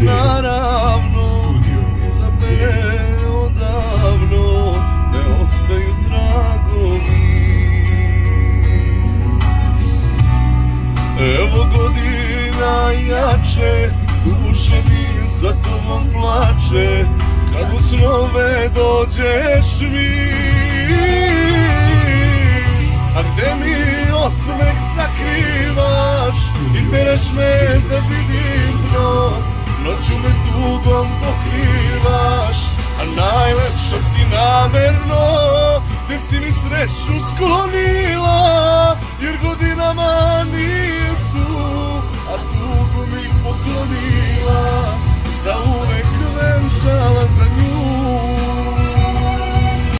naravno Iza mene odavno Ne ostaju tragovi. Evo godina jače Duše mi za tobom plače Kad u snove dođeš mi. A gde mi osmeh sakrivaš I tereš me dušu sklonila.